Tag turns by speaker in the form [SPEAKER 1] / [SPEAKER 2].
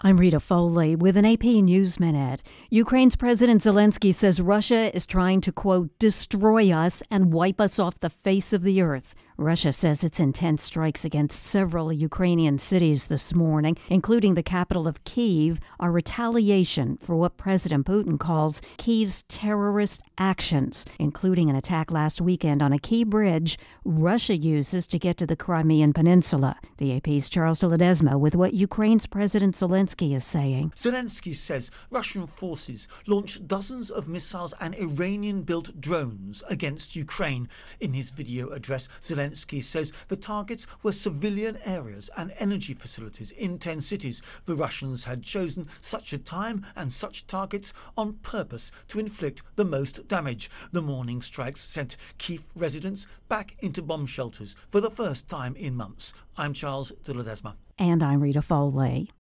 [SPEAKER 1] I'm Rita Foley with an AP News Minute. Ukraine's President Zelensky says Russia is trying to, quote, destroy us and wipe us off the face of the earth. Russia says its intense strikes against several Ukrainian cities this morning, including the capital of Kiev, are retaliation for what President Putin calls Kiev's terrorist actions, including an attack last weekend on a key bridge Russia uses to get to the Crimean Peninsula. The AP's Charles de Ledesma with what Ukraine's President Zelensky is saying.
[SPEAKER 2] Zelensky says Russian forces launched dozens of missiles and Iranian built drones against Ukraine. In his video address, Zelensky Zelensky says the targets were civilian areas and energy facilities in 10 cities. The Russians had chosen such a time and such targets on purpose to inflict the most damage. The morning strikes sent Kiev residents back into bomb shelters for the first time in months. I'm Charles de Ledesma.
[SPEAKER 1] And I'm Rita Foley.